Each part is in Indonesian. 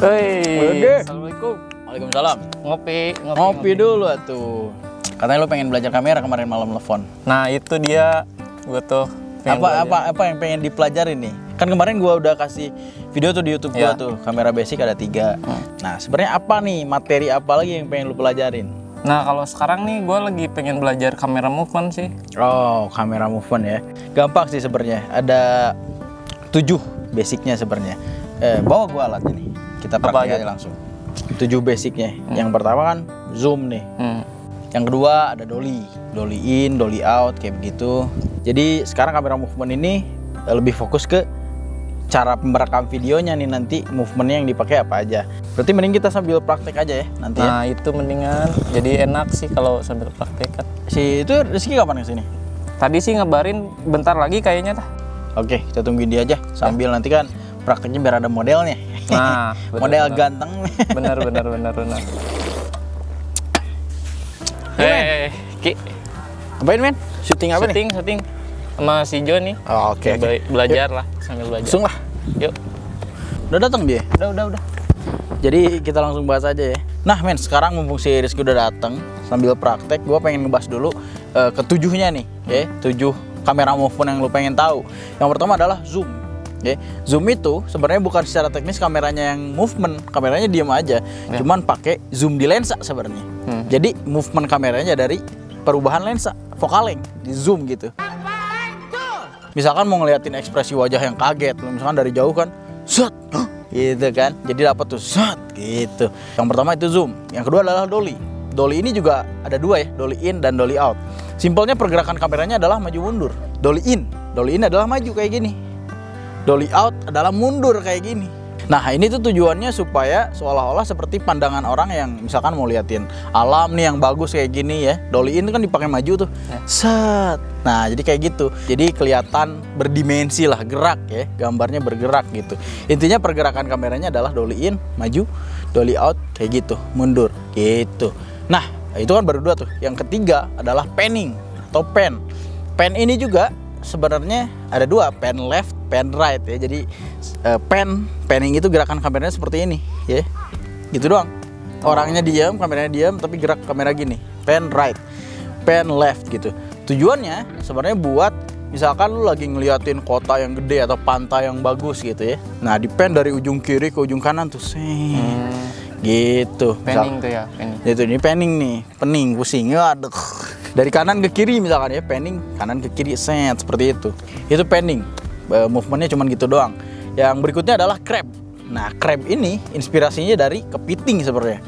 Hei, Oke. assalamualaikum. Waalaikumsalam. Ngopi, ngopi, Ngopi dulu tuh. Katanya lu pengen belajar kamera kemarin malam telepon. Nah itu dia, gue tuh. pengen Apa belajar. apa apa yang pengen dipelajarin nih? Kan kemarin gua udah kasih video tuh di YouTube gua Ya. tuh, kamera basic ada tiga. Nah sebenarnya apa nih materi apa lagi yang pengen lu pelajarin? Nah kalau sekarang nih gue lagi pengen belajar kamera movement sih. Oh kamera movement ya, gampang sih sebenarnya. Ada tujuh basicnya sebenarnya. Eh, bawa gua alat ini, kita praktek aja langsung. Tujuh basicnya. Yang pertama kan zoom nih. Hmm. Yang kedua ada dolly, dolly in, dolly out kayak begitu. Jadi sekarang kamera movement ini eh, lebih fokus ke cara merekam videonya nih nanti movementnya yang dipakai apa aja. Berarti mending kita sambil praktek aja ya nanti ya. Nah itu mendingan. Jadi enak sih kalau sambil praktek kan. Si itu Rizky kapan ke sini? Tadi sih ngabarin bentar lagi kayaknya tah. Oke kita tungguin dia aja sambil nanti kan prakteknya biar ada modelnya. Nah, bener, Model bener. ganteng. Bener bener bener bener. Hei, Ki. Apain men? Syuting apa nih? syuting, syuting sama si Jo nih. Oh, Oke. oke. Be- Belajar lah, sambil belajar. Langsung lah. Yuk. Udah datang dia. Udah, udah, udah. Jadi kita langsung bahas aja ya. Nah men, sekarang mumpung si Rizky udah datang sambil praktek, gue pengen ngebahas dulu eh, ketujuhnya nih, ya. Tujuh kamera movement yang lu pengen tahu. Yang pertama adalah zoom. Ya, zoom itu sebenarnya bukan secara teknis kameranya yang movement, kameranya diam aja, cuman pakai zoom di lensa sebenarnya. Hmm. Jadi movement kameranya dari perubahan lensa, focal length di zoom gitu. Misalkan mau ngeliatin ekspresi wajah yang kaget, misalkan dari jauh kan, set, hah, gitu kan. Jadi dapat tuh set, gitu. Yang pertama itu zoom, yang kedua adalah dolly. Dolly ini juga ada dua ya, dolly in dan dolly out. Simpelnya pergerakan kameranya adalah maju mundur. Dolly in, dolly in adalah maju kayak gini. Dolly out adalah mundur kayak gini. Nah ini tuh tujuannya supaya seolah-olah seperti pandangan orang yang misalkan mau liatin alam nih yang bagus kayak gini ya. Dolly in kan dipakai maju tuh. Set. Nah jadi kayak gitu. Jadi kelihatan berdimensi lah gerak ya. Gambarnya bergerak gitu. Intinya pergerakan kameranya adalah dolly in, maju, dolly out kayak gitu, mundur gitu. Nah itu kan baru dua tuh. Yang ketiga adalah panning atau pan. Pan ini juga sebenarnya ada dua, pan left, pan right ya. Jadi eh, pan, panning itu gerakan kameranya seperti ini, ya. Gitu doang. Orangnya diam, kameranya diam, tapi gerak kamera gini. Pan right, pan left gitu. Tujuannya sebenarnya buat misalkan lu lagi ngeliatin kota yang gede atau pantai yang bagus gitu ya. Nah, di pan dari ujung kiri ke ujung kanan tuh, set. Gitu. Misal- Penning tuh ya, penning. itu ini penning nih, pening, pusing. Aduh. Dari kanan ke kiri misalkan ya, penning, kanan ke kiri set seperti itu. Itu penning. Eh, movementnya cuma gitu doang. Yang berikutnya adalah crab. Nah, crab ini inspirasinya dari kepiting sebenarnya.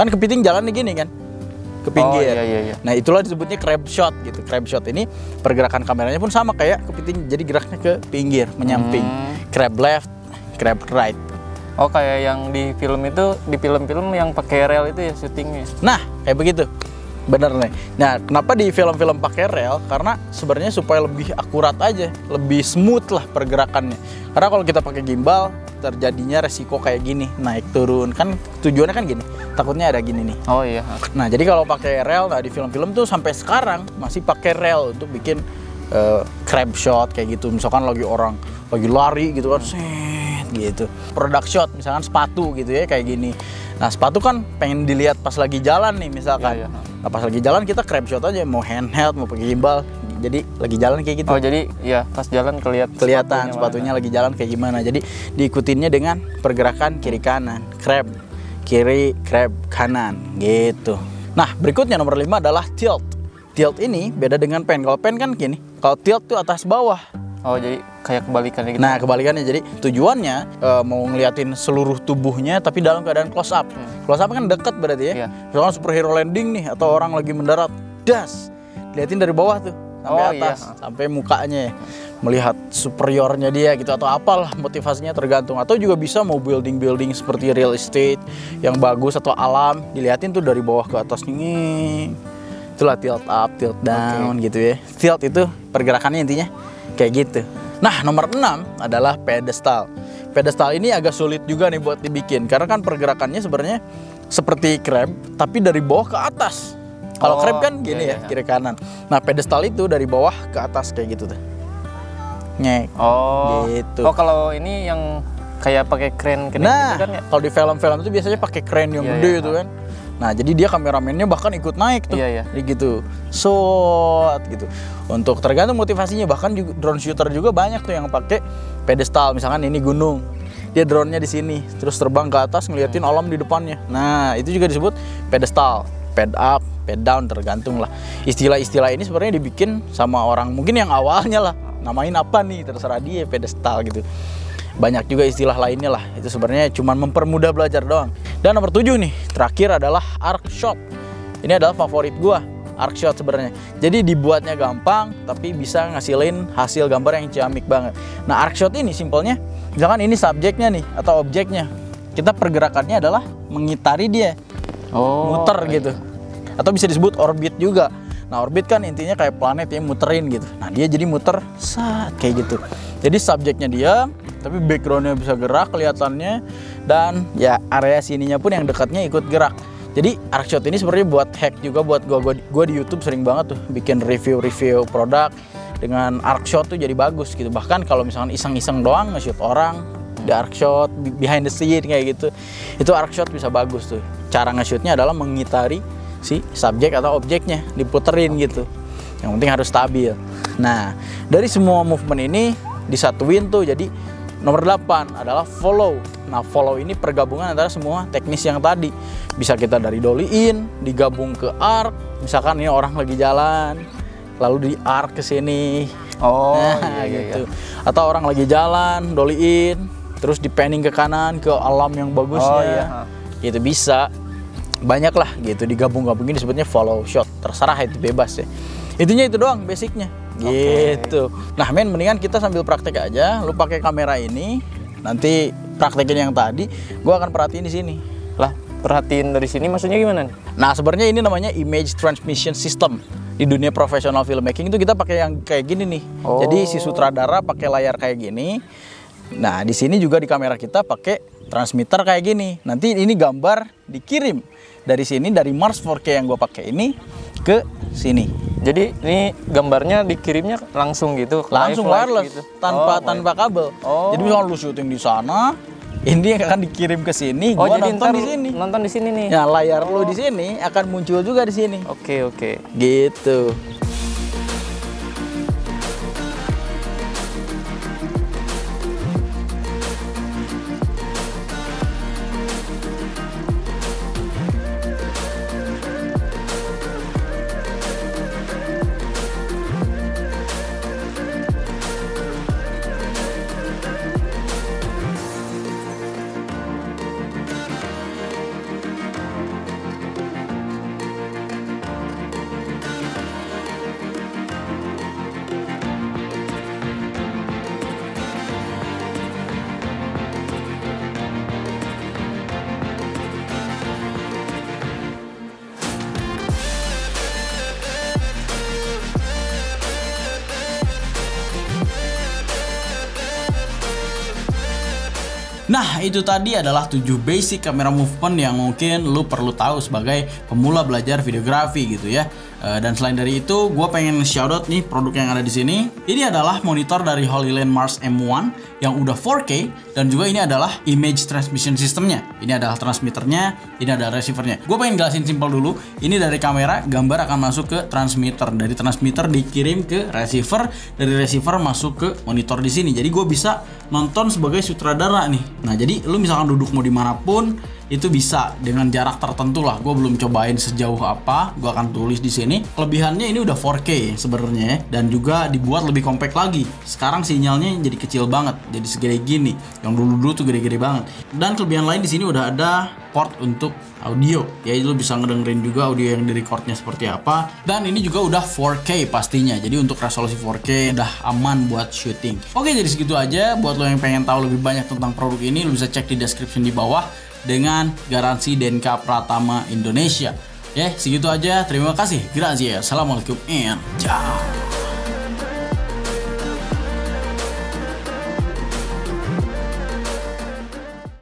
Kan kepiting jalannya gini kan? Ke pinggir. Oh, iya, iya, iya. Nah, itulah disebutnya crab shot gitu. Crab shot ini pergerakan kameranya pun sama kayak kepiting, jadi geraknya ke pinggir, menyamping. Hmm. Crab left, crab right. Oh kayak yang di film itu, di film-film yang pakai rel itu ya syutingnya. Nah, kayak begitu. Bener nih. Nah, kenapa di film-film pakai rel? Karena sebenarnya supaya lebih akurat aja, lebih smooth lah pergerakannya. Karena kalau kita pakai gimbal, terjadinya resiko kayak gini, naik turun. Kan tujuannya kan gini. Takutnya ada gini nih. Oh iya. Nah, jadi kalau pakai rel, nah di film-film tuh sampai sekarang masih pakai rel untuk bikin eh, crab shot kayak gitu. Misalkan lagi orang lagi lari gitu kan, set gitu. Product shot, misalkan sepatu gitu ya kayak gini. Nah, sepatu kan pengen dilihat pas lagi jalan nih misalkan. Iya, iya. Nah, pas lagi jalan kita crab shot aja, mau handheld, mau pakai gimbal. Jadi lagi jalan kayak gitu Oh jadi ya pas jalan kelihatan kelihatan sepatunya lagi jalan kayak gimana. Jadi diikutinnya dengan pergerakan kiri kanan, crab kiri, crab kanan gitu. Nah, berikutnya nomor 5 adalah tilt. Tilt ini beda dengan pen. Kalau pen kan gini, kalau tilt tuh atas bawah. Oh jadi kayak kebalikannya gitu. Nah, kebalikannya jadi tujuannya eh, mau ngeliatin seluruh tubuhnya tapi dalam keadaan close up. Close up kan deket berarti ya. Iya. Misalkan superhero landing nih atau orang lagi mendarat, das. Liatin dari bawah tuh sampai Oh, iya. atas, sampai mukanya ya. Melihat superiornya dia gitu atau apalah motivasinya tergantung atau juga bisa mau building-building seperti real estate yang bagus atau alam diliatin tuh dari bawah ke atas nih. Itulah tilt up, tilt down gitu ya. Tilt itu pergerakannya intinya kayak gitu. Nah, nomor 6 adalah pedestal. Pedestal ini agak sulit juga nih buat dibikin karena kan pergerakannya sebenarnya seperti crab tapi dari bawah ke atas. Kalau Oh, crab kan gini iya, ya, iya. kiri kanan. Nah, pedestal itu dari bawah ke atas kayak gitu tuh. Nyek. Oh. Gitu. Oh kalau ini yang kayak pakai crane kayak Nah, gitu kan ya? kalau di film-film itu biasanya pakai crane yang Iya, gede iya. itu kan. Nah, jadi dia kameramennya bahkan ikut naik tuh. Iya, iya. Jadi gitu. Shot gitu. Untuk tergantung motivasinya bahkan juga drone shooter juga banyak tuh yang pakai pedestal. Misalkan ini gunung. Dia drone-nya di sini, terus terbang ke atas ngeliatin Hmm. alam di depannya. Nah, itu juga disebut pedestal. Ped up, ped down tergantung lah. Istilah-istilah ini sebenarnya dibikin sama orang mungkin yang awalnya lah. Namain apa nih terserah dia pedestal gitu banyak juga istilah lainnya lah itu sebenarnya cuma mempermudah belajar doang dan nomor tujuh nih terakhir adalah arc shot. Ini adalah favorit gua arc shot sebenarnya. Jadi dibuatnya gampang tapi bisa ngasilin hasil gambar yang ciamik banget. Nah arc shot ini simpelnya misalkan ini subjeknya nih atau objeknya. Kita pergerakannya adalah mengitari dia. Oh. muter gitu. Atau bisa disebut orbit juga. Nah orbit kan intinya kayak planet yang muterin gitu. Nah dia jadi muter saat kayak gitu. Jadi subjeknya dia tapi backgroundnya bisa gerak kelihatannya dan ya area sininya pun yang dekatnya ikut gerak. Jadi Arcshot ini sebenarnya buat hack juga buat gua gua, gua di YouTube sering banget tuh bikin review-review produk dengan Arcshot tuh jadi bagus gitu. Bahkan kalau misalkan iseng-iseng doang nge-shoot orang di arc shot be- behind the scene kayak gitu itu arc shot bisa bagus tuh. Cara nge-shootnya adalah mengitari si subjek atau objeknya diputerin gitu. Yang penting harus stabil. Nah dari semua movement ini disatuin tuh. Jadi nomor 8 adalah follow nah follow ini pergabungan antara semua teknis yang tadi bisa kita dari dolly in digabung ke arc misalkan ini orang lagi jalan lalu di arc ke sini Oh, Nah, iya, iya, gitu. Atau orang lagi jalan, dolly in, terus di panning ke kanan ke alam yang bagusnya. Oh, iya. Gitu bisa. Banyak lah gitu digabung-gabungin disebutnya follow shot. Terserah itu bebas ya. Intinya itu doang basicnya. Gitu. Nah, men mendingan kita sambil praktek aja. Lu pakai kamera ini, nanti praktekin yang tadi, gua akan perhatiin di sini. Lah, perhatiin dari sini maksudnya gimana? nih? Nah, sebenarnya ini namanya image transmission system. Di dunia profesional filmmaking itu kita pakai yang kayak gini nih. Oh. Jadi si sutradara pakai layar kayak gini. Nah, di sini juga di kamera kita pakai transmitter kayak gini. Nanti ini gambar dikirim dari sini dari Mars 4K yang gue pakai ini ke sini. Jadi ini gambarnya dikirimnya langsung gitu, Langsung live- wireless gitu. tanpa Oh, tanpa kabel. Oh. Jadi misalnya lu syuting di sana, ini akan dikirim ke sini, Oh, gua jadi nonton di sini. Nonton di sini nih. Nah, layar lu di sini akan muncul juga di sini. Oke, oke. Gitu. Nah, itu tadi adalah 7 basic kamera movement yang mungkin lu perlu tahu sebagai pemula belajar videografi gitu ya. Eh, dan selain dari itu, gue pengen shoutout nih produk yang ada di sini. Ini adalah monitor dari Holyland Mars M1 yang udah 4K dan juga ini adalah image transmission systemnya. Ini adalah transmitternya, ini ada receivernya. Gue pengen jelasin simpel dulu. Ini dari kamera, gambar akan masuk ke transmitter. Dari transmitter dikirim ke receiver, dari receiver masuk ke monitor di sini. Jadi gue bisa nonton sebagai sutradara nih. Nah jadi lu misalkan duduk mau di mana pun itu bisa dengan jarak tertentu lah. Gue belum cobain sejauh apa. Gue akan tulis di sini. Kelebihannya ini udah 4K sebenarnya ya. dan juga dibuat lebih compact lagi. Sekarang sinyalnya jadi kecil banget, jadi segede gini. Yang dulu dulu tuh gede-gede banget. Dan kelebihan lain di sini udah ada port untuk audio. Ya lu bisa ngedengerin juga audio yang di recordnya seperti apa. Dan ini juga udah 4K pastinya. Jadi untuk resolusi 4K udah aman buat syuting. Oke jadi segitu aja. Buat lo yang pengen tahu lebih banyak tentang produk ini, lo bisa cek di description di bawah dengan garansi Denka Pratama Indonesia. Ya, segitu aja. Terima kasih. Gracias. Assalamualaikum and ciao.